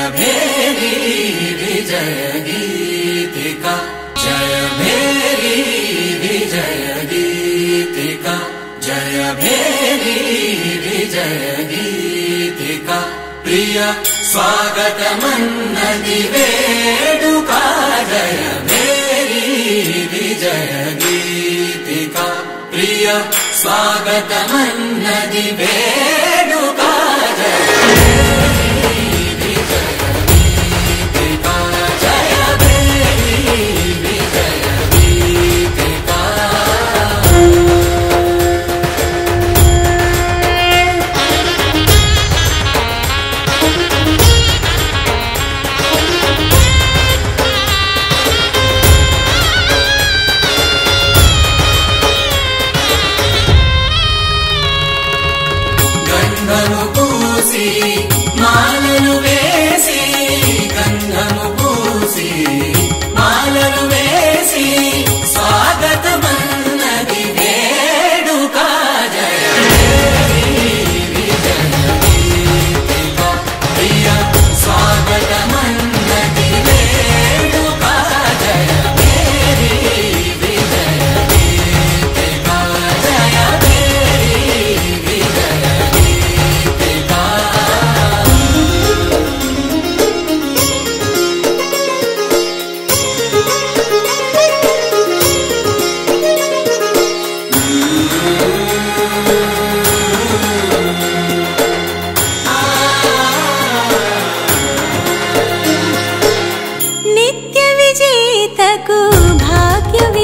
जय मेरि विजय गीतिका जय भेरी विजय गीतिका जय भेरी विजय गीतिका प्रिय स्वागतमन्नति वेडुका जय मेरि विजय गीतिका प्रिय स्वागतमन्नति वे たく「バキュー